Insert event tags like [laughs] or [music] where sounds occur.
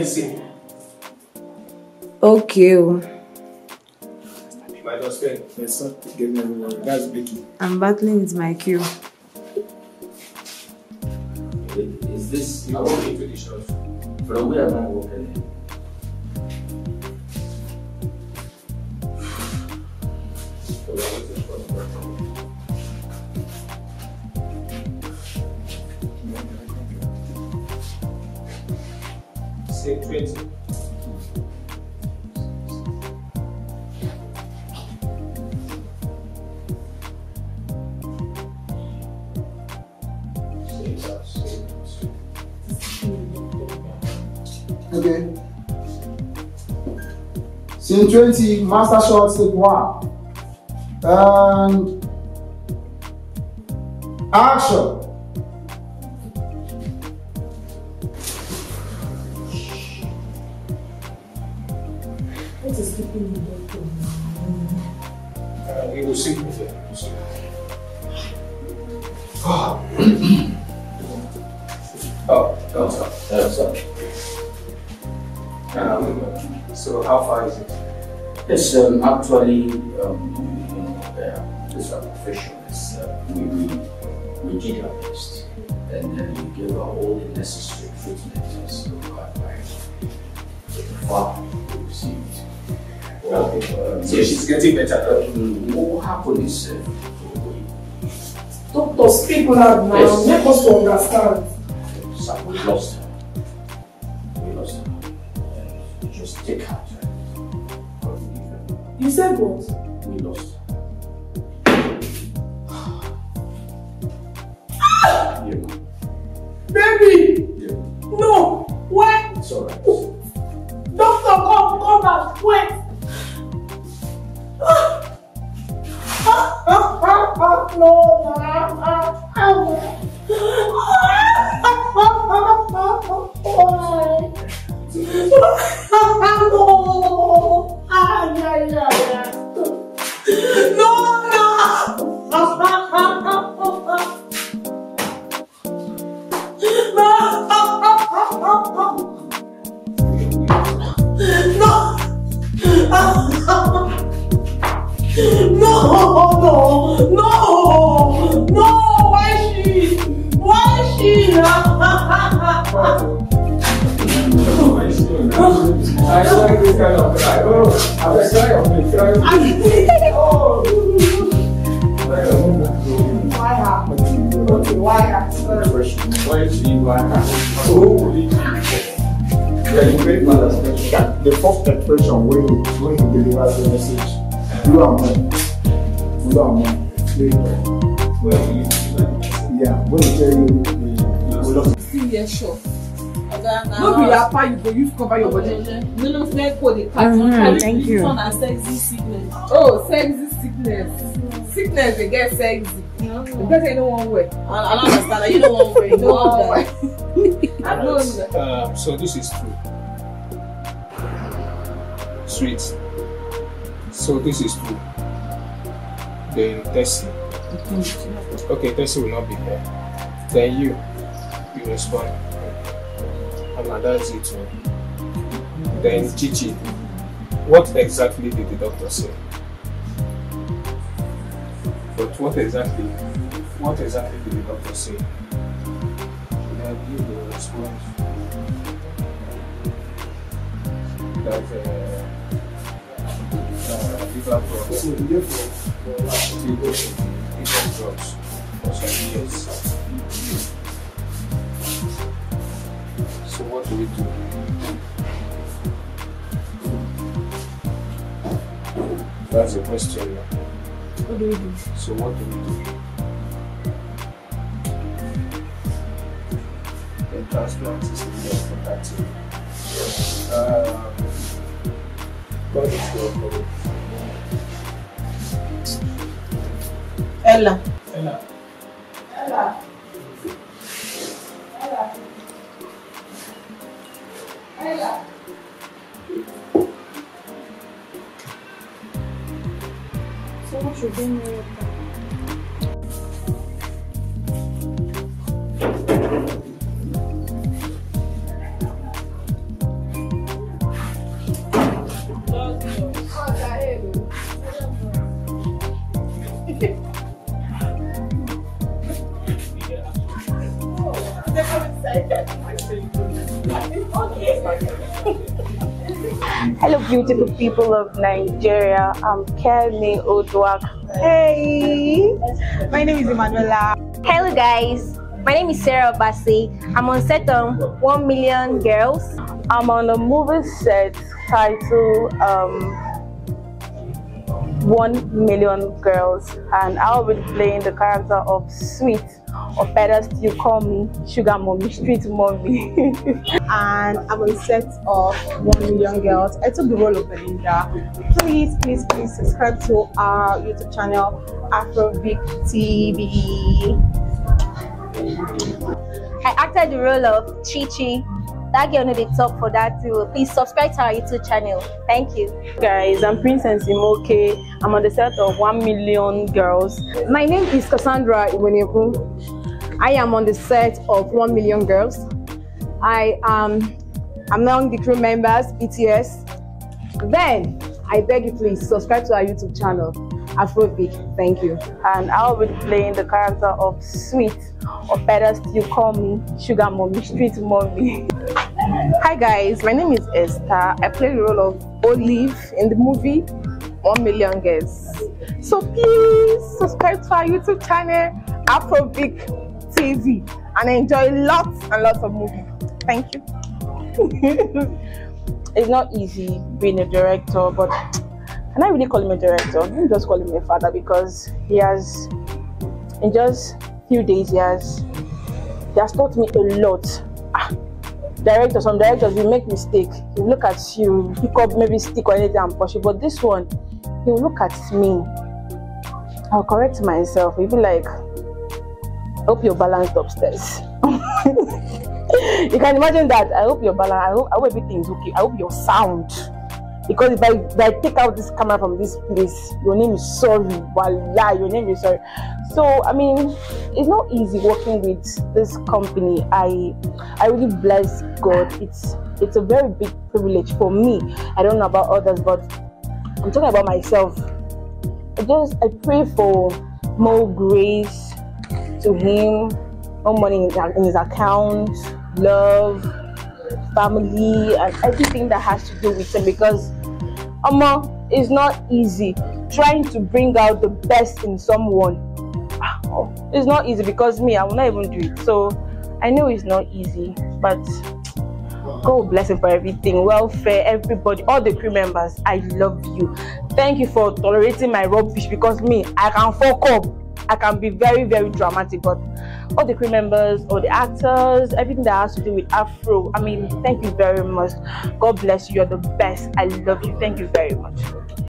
Anything. Okay. Oh. My husband. Yes, sir. Get me everywhere. That's Becky. I'm battling with my queue. Is this You walk into the shop. from where am I working? Say 20. Say that, say that. Okay. Scene 20, master shot, take one. And action. What is keeping you there? Uh, he will see me there. He will see me. Oh, oh, sorry. Oh, sorry. Um, so how far is it? Yes, um, actually, um, you know, uh, this our profession is uh, we, we, we did our best and then we gave her all the necessary treatment as required by the father who received. Well, um, So she's getting better. um, what happened is uh, we, Doctor, speak loud now. Yes. Make us to understand. so we lost her. We lost her. And just take her. You said what? We lost her. No, No! No! No! No! Why she? Why she? I like this kind of cry. Oh, I'm a cry of me. Cry of. Oh. Why her? Okay, why her? Why is she? Why? Oh, yeah, you great mother's question. The first expression when he, when he delivers the message. You are mine. You are mine. Later. Well, you Yeah, when he tell you, we lost. still dey sure. Oga, no be wrapper you go use cover your body. No, no, make for the cat. Mhm, Carry thank this you. sexy sickness. oh sexy sickness sickness dey get sexy the person no wan wear. I, I don't understand. You don't want wear. You no don't wan wear. i know that. Um, so this is true. Sweet. So this is true. Then Tessie. Okay, Tessie will not be here. Then you, you respond. And that's it. Then Chichi, what exactly did the doctor say? But what exactly, what exactly did the doctor say? Should I give the response? that uh, uh, liver drugs, liver drugs for some years. So what do we do? That's the question. what do we do. So what do we do? The transplant is for that. Um, God is God. Ella. Ella. Ella. Ella. Ella. So what should we do? [laughs] Hello, beautiful people of Nigeria. I'm Kemi Odwak. Hey, my name is Emanuela. Hello, guys. My name is Sarah Bassey. I'm on set on 1 Million Girls. I'm on a movie set titled um, one Million Girls, and I'll be playing the character of Sweet, or better still call me Sugar Mommy, Street Mommy. [laughs] and I'm on set of 1 Million Girls. I took the role of Belinda. Please, please, please subscribe to our YouTube channel, Afrovic TV. I acted the role of Chi Chi. That girl know the top for that too. Please subscribe to our YouTube channel. Thank you. Guys, I'm Princess Imoke. I'm on the set of 1 Million Girls. My name is Cassandra Iwenebu. I am on the set of 1 Million Girls. I am among the crew members, BTS. Then, I beg you please subscribe to our YouTube channel, Afrovic. Thank you. And I'll be playing the character of Sweet, or better still call me Sugar Mommy, Street Mommy. [laughs] Hi guys, my name is Esther. I play the role of Olive in the movie 1 Million Girls. So please subscribe to our YouTube channel, Afrovic TV, and enjoy lots and lots of movies. Thank you. [laughs] it's not easy being a director, but can I really call him a director? Me just call him a father because he has, in just few days, he has, he has taught me a lot. Ah, directors, some directors will make mistake. He look at you, pick up maybe stick or anything and push it. But this one, he will look at me. I'll correct myself. He'll be like, hope you're balanced upstairs. [laughs] you can imagine that. I hope you're balanced. I hope, I hope everything is okay. I hope you're sound. Because if I, if I take out this camera from this place, your name is sorry. Voila, your name is sorry. So I mean, it's not easy working with this company. I I really bless God. It's it's a very big privilege for me. I don't know about others, but I'm talking about myself. I just I pray for more grace to him, more money in, his account, love, family, and everything that has to do with him because Amma it's not easy trying to bring out the best in someone. Ah, oh, it's not easy because me, I will not even do it. So I know it's not easy, but God bless him for everything. Welfare, everybody, all the crew members, I love you. Thank you for tolerating my rubbish because me, I can fuck up. I can be very, very dramatic, but all the crew members, all the actors, everything that has to do with Afro. I mean, thank you very much. God bless you. You're the best. I love you. Thank you very much.